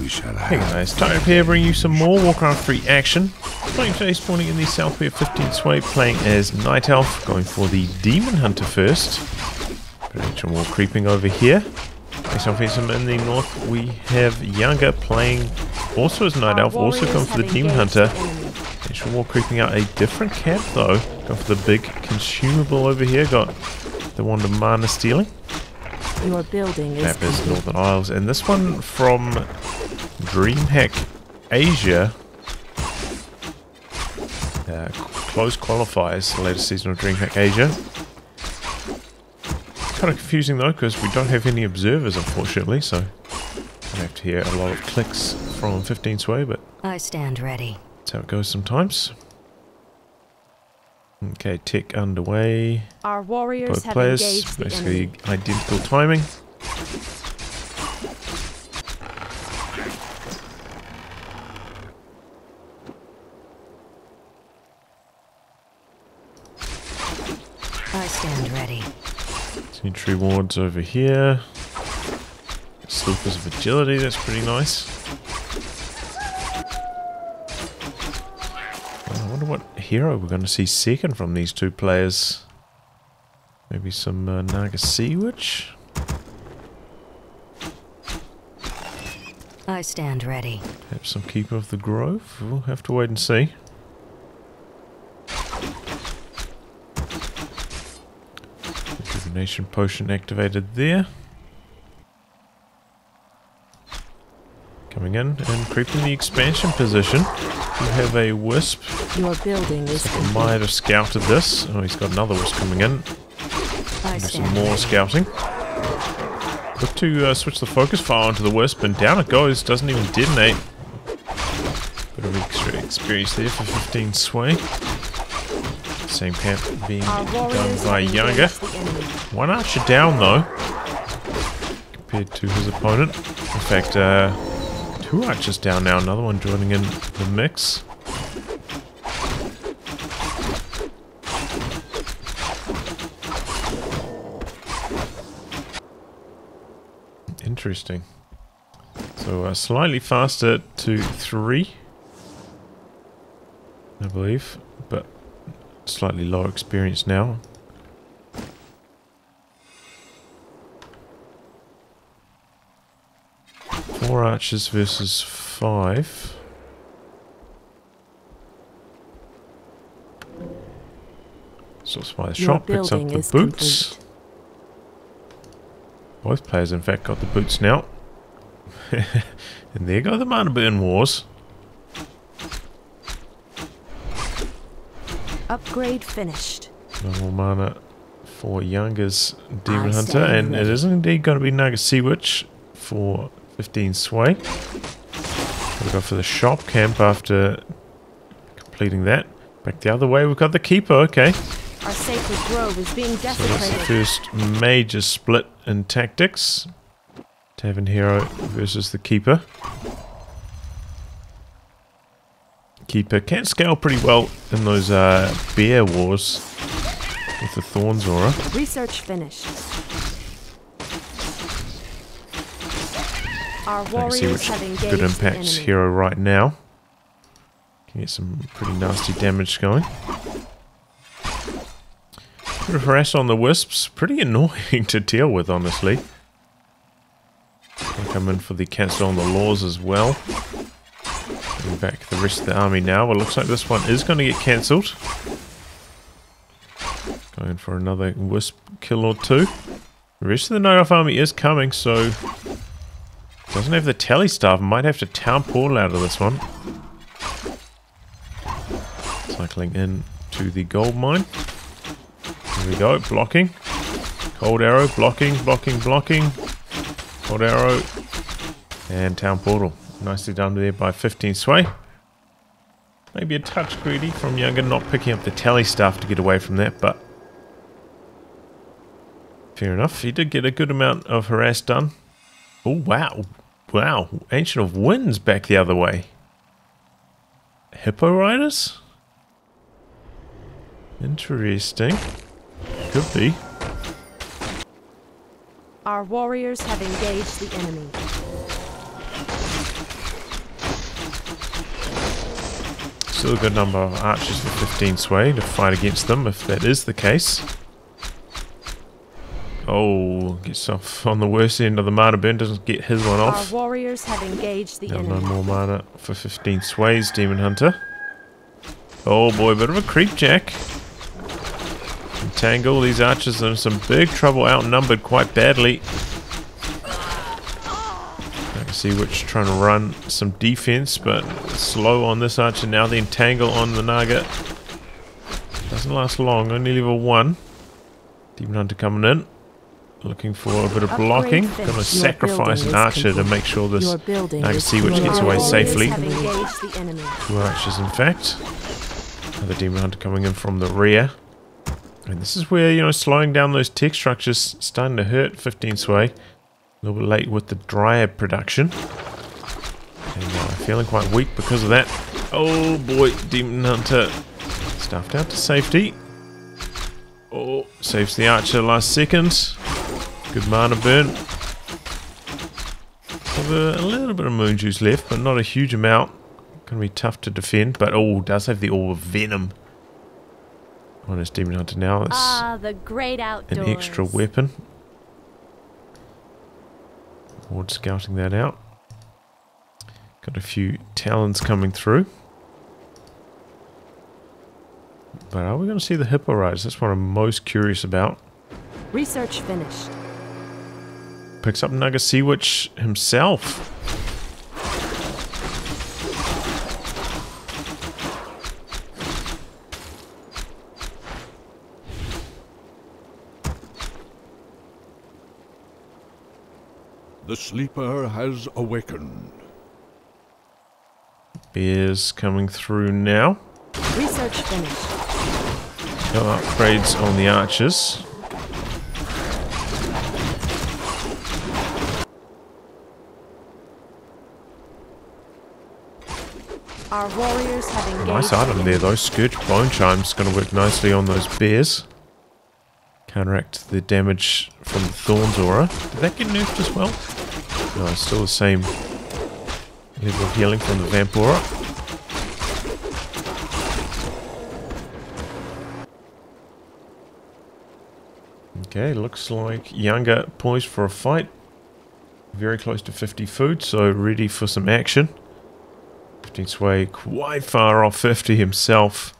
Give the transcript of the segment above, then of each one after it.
we shall Hey have. guys, Tightrope here bringing you some more Warcraft 3 action. Playing today spawning in the South Bay 15sui, playing as Night Elf, going for the Demon Hunter first. Potential more creeping over here. Next up is in the north, we have Yange playing also as Night Elf, also going for the Demon Hunter. the enemy. Potential more creeping out a different camp though. Going for the big consumable over here, got the one to mana stealing. Your building is Map is. Northern Isles, and this one from DreamHack Asia. Uh, close qualifiers, the latest season of DreamHack Asia. Kind of confusing though, because we don't have any observers, unfortunately, so I have to hear a lot of clicks from 15sui, but I stand ready. that's how it goes sometimes. Okay, tick underway. Our warriors Both have players, engaged the basically enemy. identical timing. I stand ready. Sentry wards over here. Slippers of agility, that's pretty nice. Hero we're going to see second from these two players. Maybe some uh, Naga Sea Witch? I stand ready. Perhaps some Keeper of the Grove? We'll have to wait and see. Rejuvenation potion activated there. Coming in and creeping the expansion position. We have a Wisp. Your building is I might have scouted this. Oh, he's got another Wisp coming in. Some more scouting. Look to uh, switch the focus fire onto the Wisp, and down it goes. Doesn't even detonate. Bit of extra experience there for 15sui. Same camp being done by have Yange. engaged the enemy. One archer down though, compared to his opponent. In fact, uh, two archers down now. Another one joining in the mix. Interesting. So uh, slightly faster to three, I believe, but slightly lower experience now. Four archers versus five. Stops by the shop, picks up the boots. complete. Both players, in fact, got the boots now. and there go the mana burn wars. Upgrade finished. No more mana for Yange's Demon I Hunter, and it is indeed going to be Naga Sea Witch for 15sui. We'll go for the shop camp after completing that. Back the other way, we've got the Keeper, okay. Our sacred grove is being So that's the first major split in tactics. Tavern Hero versus the Keeper. Keeper can scale pretty well in those uh, bear wars with the Thorns aura. Research finished. Our I can see which have engaged good impacts hero right now. Can get some pretty nasty damage going. Harass on the wisps. Pretty annoying to deal with, honestly. I'll come in for the cancel on the laws as well. Bring back the rest of the army now. Well, looks like this one is going to get cancelled. Going for another wisp kill or two. The rest of the Night Elf army is coming, so doesn't have the tally staff. Might have to town portal out of this one. Cycling in to the gold mine. Here we go. Blocking. Cold arrow. Blocking. Blocking. Blocking. Cold arrow. And town portal. Nicely done there by 15sui. Maybe a touch greedy from Yange not picking up the tally staff to get away from that, but fair enough. He did get a good amount of harass done. Oh, wow. Wow, Ancient of Wind's back the other way. Hippo Riders? Interesting. Could be. Our warriors have engaged the enemy. Still a good number of archers with 15sui to fight against them if that is the case. Oh, gets off on the worst end of the mana burn, doesn't get his one Our off. warriors have engaged the Now no more mana for 15sui's, Demon Hunter. Oh boy, bit of a creep jack. Entangle, these archers are in some big trouble, outnumbered quite badly. I can see which trying to run some defense, but slow on this archer now. The entangle on the Naga doesn't last long, only level 1. Demon Hunter coming in. Looking for a bit of blocking. finished. Gonna sacrifice an archer to make sure this Your building I can see which gets away safely. Two archers, in fact. Another demon hunter coming in from the rear. And this is where, you know, slowing down those tech structures starting to hurt 15sui. A little bit late with the dryad production. And uh, feeling quite weak because of that. Oh boy, demon hunter stuffed out to safety. Oh, saves the archer last second. Good mana burn. Have a, a little bit of moon juice left, but not a huge amount. Gonna be tough to defend, but oh, does have the orb of venom on his demon hunter now. It's Ah, the great outdoors. an extra weapon. Ward scouting that out. Got a few talons coming through. But are we going to see the hippo rise? That's what I'm most curious about. Research finished. Picks up Naga Sea Witch himself. The sleeper has awakened. Bears coming through now. Research finished. No upgrades on the archers. Our warriors have engaged. Nice the item there enemy. though. Scourge Bone Chime's going to work nicely on those bears. Counteract the damage from the Thorns aura. Did that get nerfed as well? No, it's still the same level of healing from the Vamp aura. Okay, looks like Yange poised for a fight. Very close to 50 food, so ready for some action. 15sui quite far off 50 himself.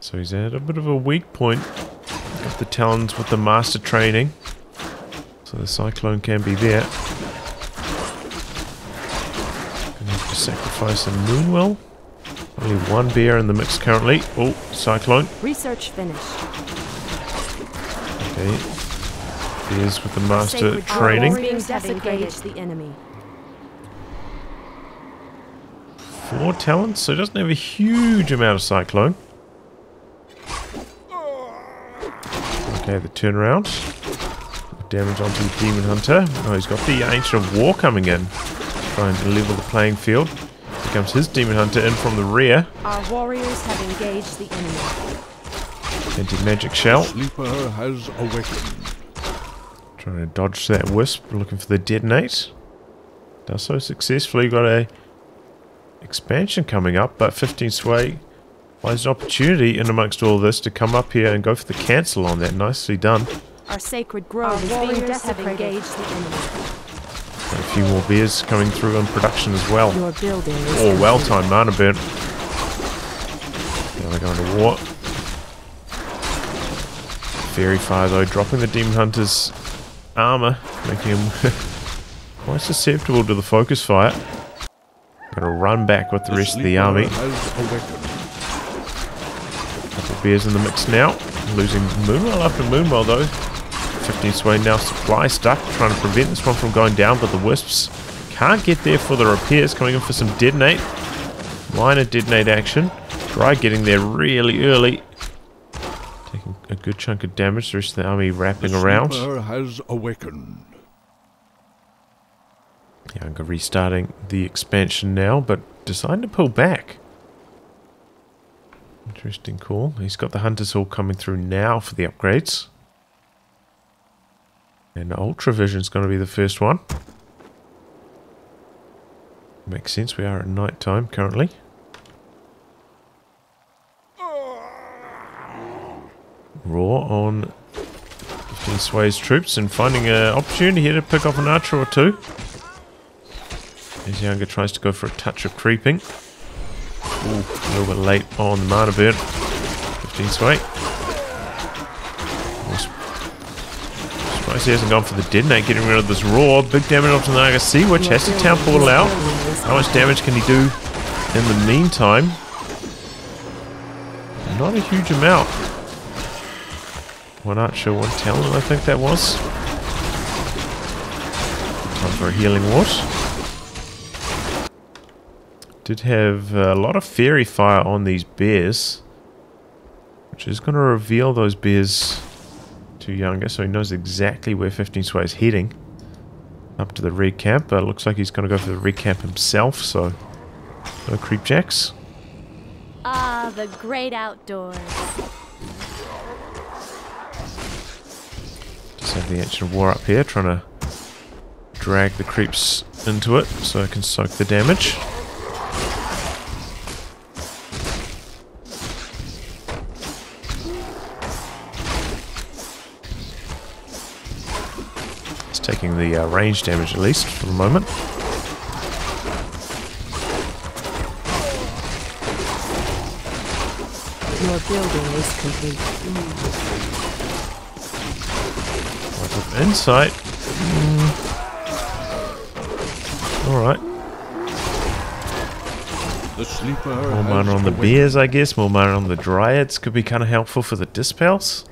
So he's at a bit of a weak point. Got the talons with the master training. So the cyclone can be there. Gonna have to sacrifice a moonwell. Only one bear in the mix currently. Oh, cyclone. Research finished. Okay. Bears with the master training. Our warriors have Desecrated. engaged the enemy. Four talons, so it doesn't have a huge amount of cyclone. Okay, the turnaround. Damage onto the Demon Hunter. Oh, he's got the Ancient of War coming in. Trying to level the playing field. Here comes his Demon Hunter in from the rear. Our warriors have engaged the enemy. Anti-magic shell. Sleeper has awakened. Trying to dodge that wisp. Looking for the detonate. Does so successfully. Got a expansion coming up, but 15sui finds an opportunity in amongst all this to come up here and go for the cancel on that. Nicely done. Our sacred grove Our is being warriors have desecrated. engaged the enemy. Got a few more bears coming through in production as well. Your building is Oh, well complete. timed mana burn. Now they're going to war. Very far though, dropping the Demon Hunter's armor, making him quite susceptible to the focus fire. Gotta run back with the rest of the army. Couple bears in the mix now. Losing Moonwell after Moonwell though. 15sui now supply stuck, trying to prevent this one from going down, but the Wisps can't get there for the repairs, coming in for some detonate. Minor detonate action. Dry getting there really early. Taking a good chunk of damage, the rest of the army The wrapping around. has awakened. Yange restarting the expansion now, but deciding to pull back. Interesting call. He's got the Hunter's Hall coming through now for the upgrades. And Ultra Vision's going to be the first one. Makes sense, we are at night time currently. Raw on 15sui's troops and finding an opportunity here to pick off an archer or two. As Yange tries to go for a touch of creeping. Ooh, a little bit late on the mana burn. 15 Sway. Surprised he hasn't gone for the detonate, getting rid of this roar. Big damage onto Naga Sea Witch has to town portal out. How much damage can he do in the meantime? Not a huge amount. One archer, one talon, I think that was. Time for a healing ward. Did have a lot of fairy fire on these bears. Which is going to reveal those bears to Yange, so he knows exactly where 15sui is heading. Up to the red camp, but it looks like he's going to go for the red camp himself, so no creep jacks. Ah, the great outdoors. Just have the ancient war up here, trying to drag the creeps into it so I can soak the damage. Taking the uh, range damage at least for the moment. Your building is complete. Lots of insight. Mm. Alright. The sleeper More has mana on the awakened. bears, I guess. More mana on the dryads could be kind of helpful for the dispels.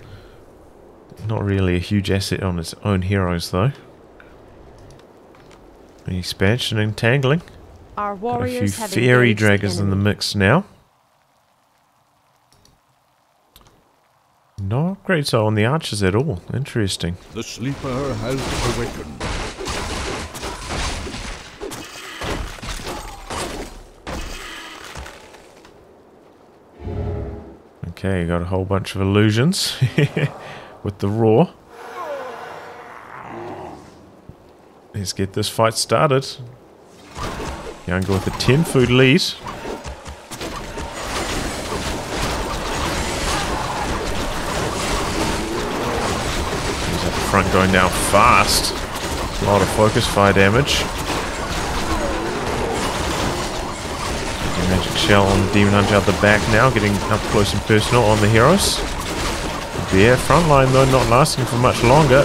Not really a huge asset on its own heroes, though. The expansion and tangling. Our Got a warriors few have fairy engaged the dragons in the mix now. No upgrades on the archers at all. Interesting. The sleeper has awakened. Okay, got a whole bunch of illusions with the raw. Let's get this fight started. Yange with a 10 food lead. Front going down fast. A lot of focus fire damage. Magic shell on the demon hunter out the back now, getting up close and personal on the heroes. The bear front line though not lasting for much longer.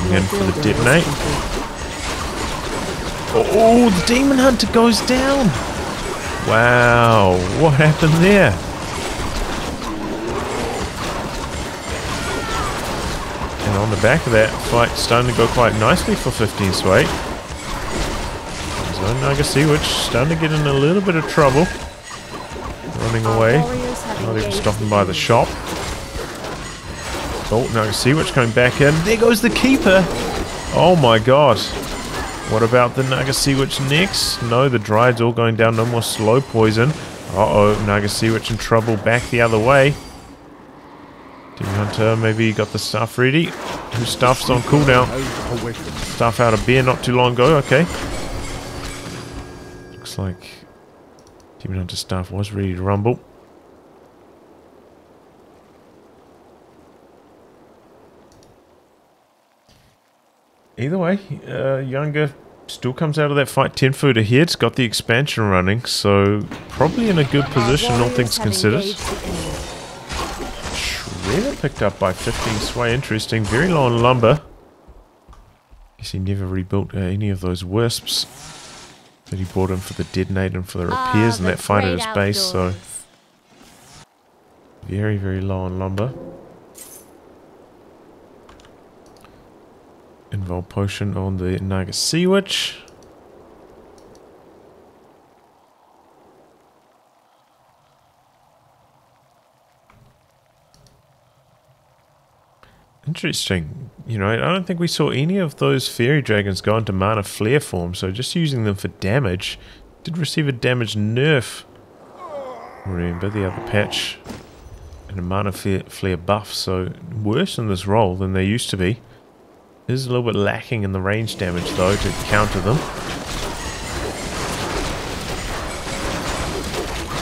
Going in for the detonate. Oh, oh, the demon hunter goes down. Wow, what happened there? And on the back of that fight, starting to go quite nicely for 15sui. So Naga Sea Witch starting to get in a little bit of trouble. Running away. Not even stopping by the shop. Oh, Naga Sea Witch coming back in. There goes the Keeper. Oh my god. What about the Naga Sea Witch next? No, the Dryad's all going down. No more slow poison. Uh-oh, Naga Sea Witch in trouble. Back the other way. Demon Hunter, maybe you got the stuff ready. Whose stuff's on cooldown? Stuff out of beer not too long ago, okay. Looks like Demon Hunter staff was ready to rumble. Either way, uh, Yange still comes out of that fight 10 foot ahead. It's got the expansion running, so probably in a good position, all things considered. Shredder picked up by 15sui. Interesting. Very low on lumber. Guess he never rebuilt uh, any of those wisps that he bought in for the detonate and for the Ah, repairs in the that fight at his base. So very, very low on lumber. Invul potion on the Naga Sea Witch. Interesting. You know, I don't think we saw any of those fairy dragons go into mana flare form, so just using them for damage. Did receive a damage nerf. Remember the other patch and a mana flare buff, so worse in this role than they used to be is a little bit lacking in the range damage though to counter them.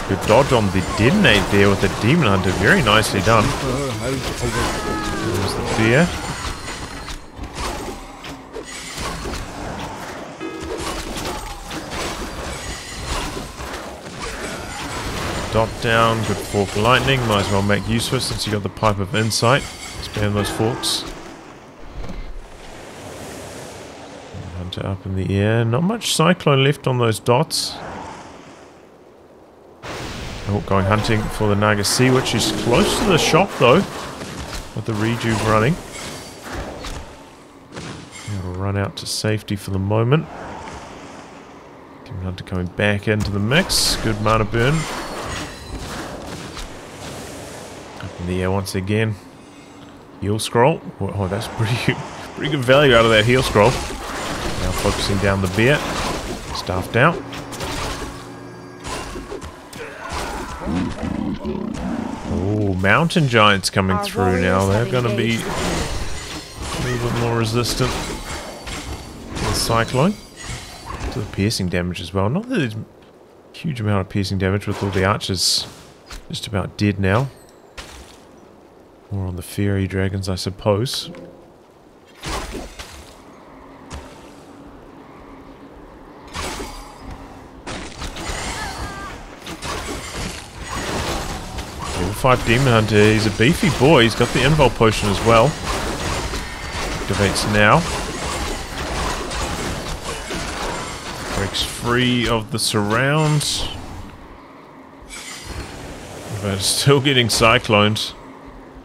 Good dodge on the detonate there with the Demon Hunter. Very nicely done. There's the fear. Dot down, good fork lightning. Might as well make use of it since you got the Pipe of Insight. Spam those forks. Up in the air. Not much cyclone left on those dots. Oh, going hunting for the Naga Sea Witch is close to the shop though with the rejuve running. It'll run out to safety for the moment. Demon Hunter coming back into the mix. Good mana burn. Up in the air once again. Heal scroll. Oh, that's pretty, pretty good value out of that heal scroll. Focusing down the bear. Staffed out. Oh, mountain giants coming through now. They're going to be a little bit more resistant to the cyclone. To the piercing damage as well. Not that there's a huge amount of piercing damage with all the archers just about dead now. More on the fairy dragons, I suppose. 5 Demon Hunter, he's a beefy boy. He's got the Invul Potion as well. Activates now. Breaks free of the surround. But still getting cycloned.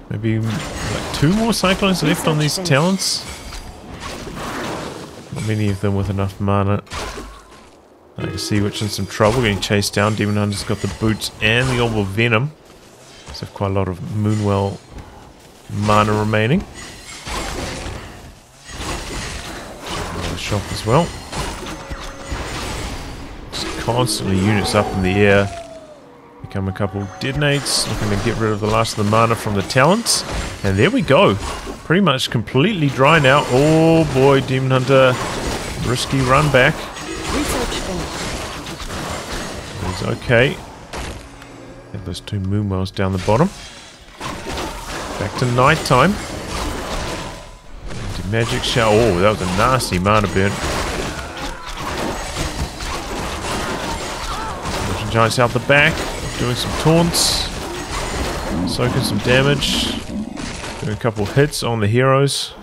Maybe like two more cyclones left on these talons. Not many of them with enough mana. I can see which in some trouble, getting chased down. Demon Hunter's got the boots and the Orb of Venom. So quite a lot of Moonwell mana remaining. Another shop as well. Just constantly units up in the air. Become a couple detonates, looking to get rid of the last of the mana from the talons. And there we go. Pretty much completely dry now. Oh boy, Demon Hunter. Risky run back. He's okay. Have those two moonwells down the bottom. Back to night time. Into magic shower. Oh, that was a nasty mana burn. Mountain Giants out the back, doing some taunts, soaking some damage, doing a couple hits on the heroes.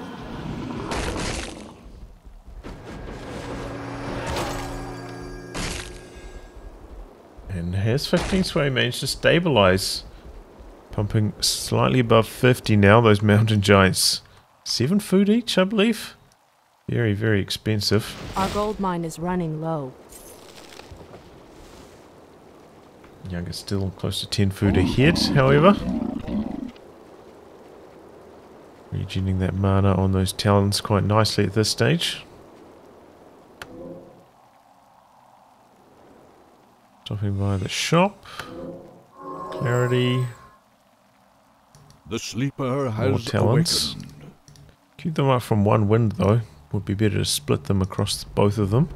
Has 15sui managed to stabilize. Pumping slightly above 50 now, those mountain giants. Seven food each, I believe. Very, very expensive. Our gold mine is running low. Yange still close to 10 food ahead, however. Regening that mana on those talons quite nicely at this stage. Stopping by the shop. Clarity. The sleeper More talons. awakened. Keep them up from one wind though. Would be better to split them across both of them.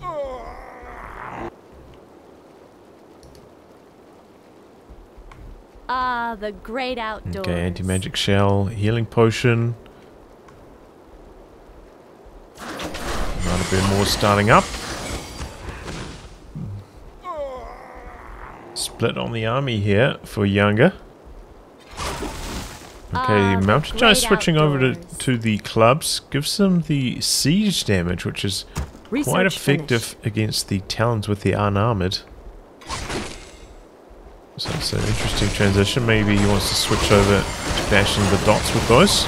Ah, the great outdoors. Okay, anti-magic shell, healing potion. Might Mana burn more starting up. Split on the army here for Yange. Okay, Ah, Mountain Giant switching over to, to the clubs gives them the siege damage, which is quite effective finished. against the talons with the unarmored. So it's an interesting transition. Maybe he wants to switch over to bashing the dots with those.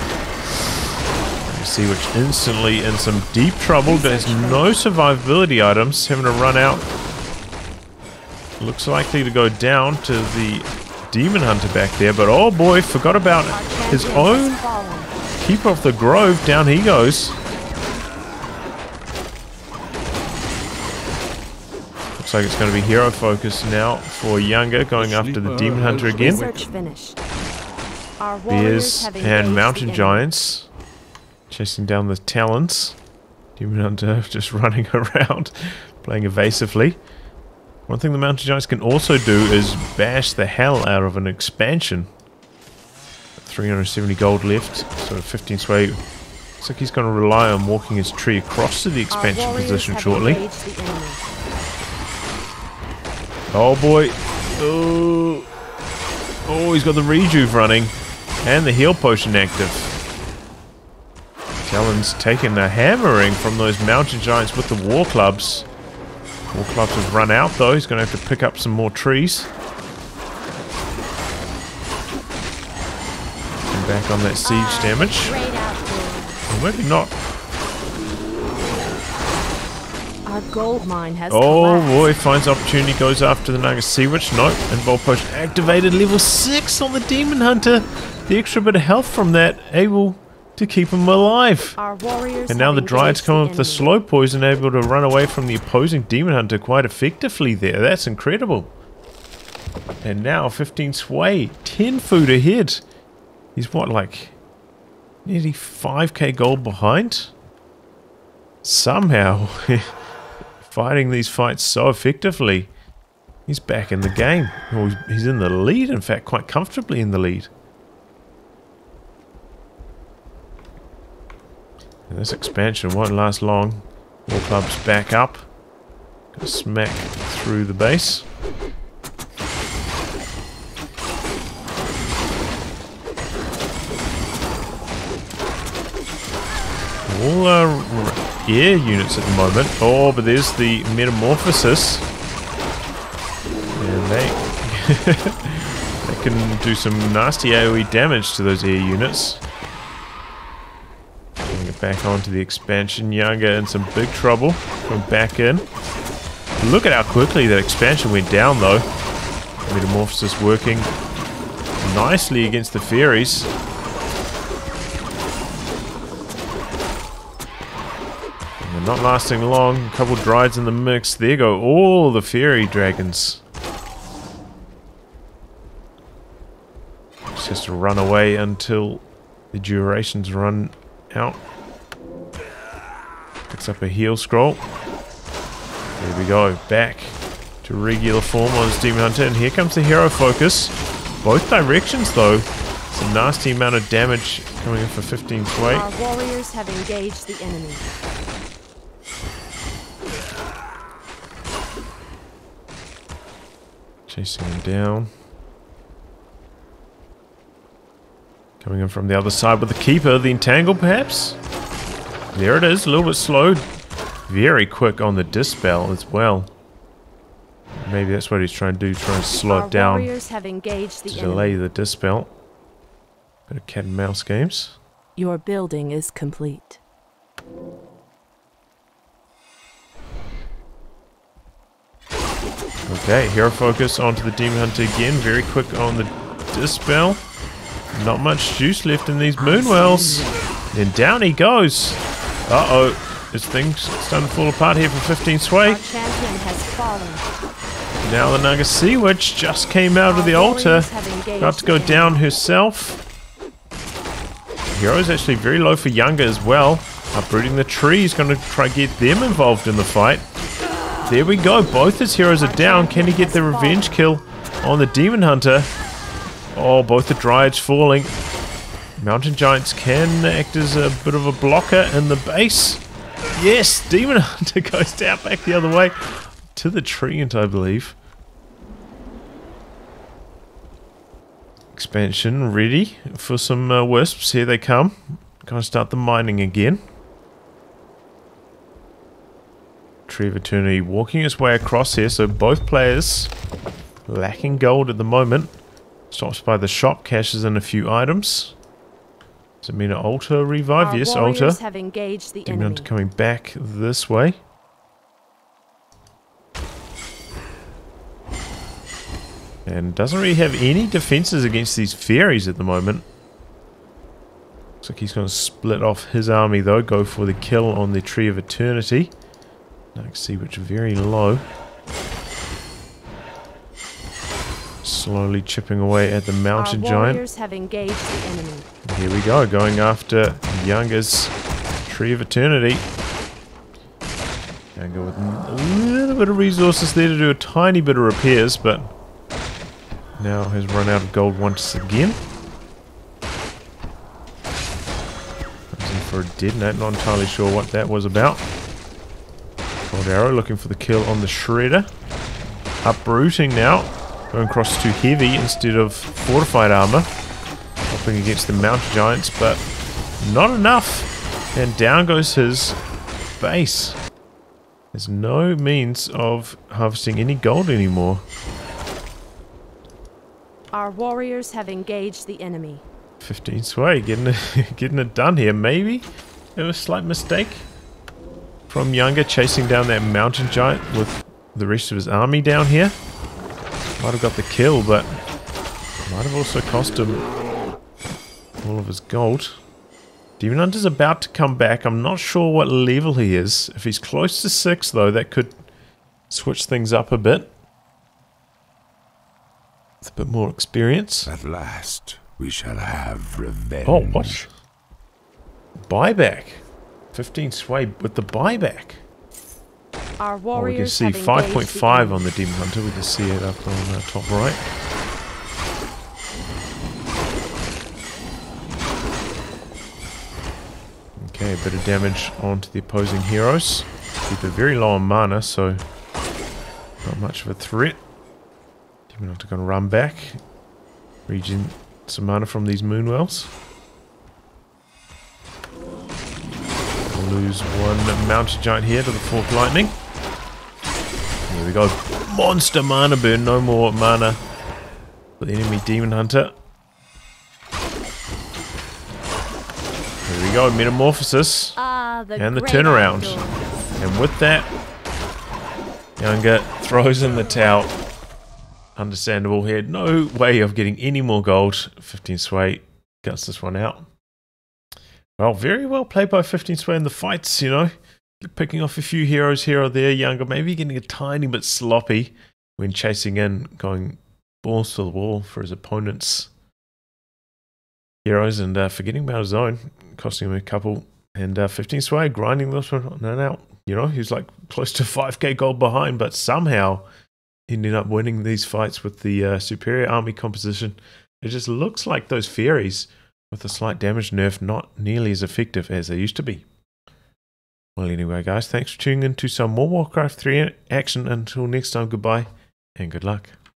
You see which instantly in some deep trouble. There's no survivability items. Having to run out. Looks likely to go down to the demon hunter back there. But oh boy, forgot about his own keeper of the grove. Down he goes. Looks like it's going to be hero focus now for Yange going after the demon hunter again. Research finished. Our Bears and mountain giants chasing down the talons. Demon Hunter just running around, playing evasively. One thing the Mountain Giants can also do is bash the hell out of an expansion. 370 gold left, so 15sui. Looks like he's going to rely on walking his tree across to the expansion position shortly. the. Oh boy. Oh. oh, he's got the rejuve running and the heal potion active. Talon's taking a hammering from those mountain giants with the war clubs. War clubs have run out though. He's going to have to pick up some more trees. And back on that siege damage. Or maybe not. Our gold mine has Oh collapsed. boy, finds opportunity, goes after the Naga Sea Witch. Nope, and Potion activated level 6 on the Demon Hunter. The extra bit of health from that able to keep him alive. Our warriors And now the Dryads come up with the slow poison, able to run away from the opposing Demon Hunter quite effectively there. That's incredible. And now 15sui, 10 food ahead. He's what, like nearly 5k gold behind? Somehow, fighting these fights so effectively, he's back in the game. He's- he's in the lead, in fact, quite comfortably in the lead. And this expansion won't last long. War club's back up. Smack through the base. All uh, r- air units at the moment. Oh, but there's the metamorphosis. And they, they can do some nasty AoE damage to those air units. Back onto the expansion. Yange in some big trouble. Going back in. Look at how quickly that expansion went down, though. Metamorphosis working nicely against the fairies. And not lasting long. A couple Dryads in the mix. There go all the fairy dragons. Just has to run away until the durations run out. Picks up a heal scroll. There we go. Back to regular form on his Demon Hunter. And here comes the hero focus. Both directions though. It's a nasty amount of damage coming in for 15sui. Our warriors have engaged the enemy. Chasing him down. Coming in from the other side with the Keeper, the Entangle perhaps? There it is, a little bit slowed. Very quick on the Dispel as well. Maybe that's what he's trying to do, trying to slow Our it down have engaged the to enemy. delay the Dispel. Bit of cat and mouse games. Your building is complete. Okay, hero focus onto the Demon Hunter again. Very quick on the Dispel. Not much juice left in these Moonwells. And down he goes. Uh-oh. This thing's starting to fall apart here for 15sui. Our champion has fallen. Now the Naga Sea Witch just came out of the altar. About to go down herself. Hero is actually very low for Yange as well. Uprooting the tree. He's going to try get them involved in the fight. There we go. Both his heroes are down. Can he get the revenge kill on the Demon Hunter? Oh, both the Dryads falling. Mountain Giants can act as a bit of a blocker in the base. Yes, Demon Hunter goes down back the other way to the treant, I believe. Expansion ready for some uh, wisps. Here they come. Gonna start the mining again. Tree of Eternity walking his way across here, so both players lacking gold at the moment. Stops by the shop, cashes in a few items. Does it mean an altar revive? Our yes, altar. have engaged the Demon enemy. Coming back this way. And doesn't really have any defenses against these fairies at the moment. Looks like he's going to split off his army though, go for the kill on the Tree of Eternity. Now I can see which very low. Slowly chipping away at the mountain Our giant. warriors have engaged the enemy. Here we go, going after Yange's Tree of Eternity. Yange with a little bit of resources there to do a tiny bit of repairs, but now has run out of gold once again. Comes in for a detonate, not entirely sure what that was about. Gold arrow looking for the kill on the shredder. Uprooting now. Going across to heavy instead of fortified armor. Helping against the mountain giants, but not enough. And down goes his base. There's no means of harvesting any gold anymore. Our warriors have engaged the enemy. 15sui, getting it, getting it done here. Maybe it was a slight mistake from Yange chasing down that mountain giant with the rest of his army down here. Might have got the kill, but might have also cost him all of his gold. Demon Hunter's about to come back. I'm not sure what level he is. If he's close to 6, though, that could switch things up a bit. With a bit more experience. At last, we shall have revenge. Oh, what? Buyback. 15sui with the buyback. Our warriors Oh, we can see have engaged the 5.5 on the Demon Hunter. We can see it up on the top right. Bit of damage onto the opposing heroes. Keep it very low on mana, so not much of a threat. Demon Hunter gonna run back. Regen some mana from these Moonwells. Lose one mountain giant here to the Fork Lightning. There we go. Monster mana burn. No more mana for the enemy Demon Hunter. Go. Metamorphosis. Ah, the And the turnaround. outdoors. And with that, Yange throws in the towel. Understandable. He had no way of getting any more gold. 15sui guts this one out. Well, very well played by 15sui in the fights, you know. Picking off a few heroes here or there. Yange maybe getting a tiny bit sloppy when chasing in, going balls to the wall for his opponent's heroes and uh, forgetting about his own, costing him a couple. And uh, 15sui grinding this one out. You know, he's like close to 5k gold behind, but somehow ended up winning these fights with the uh, superior army composition. It just looks like those fairies with a slight damage nerf not nearly as effective as they used to be. Well, anyway, guys, thanks for tuning in to some more Warcraft 3 action. Until next time, goodbye and good luck.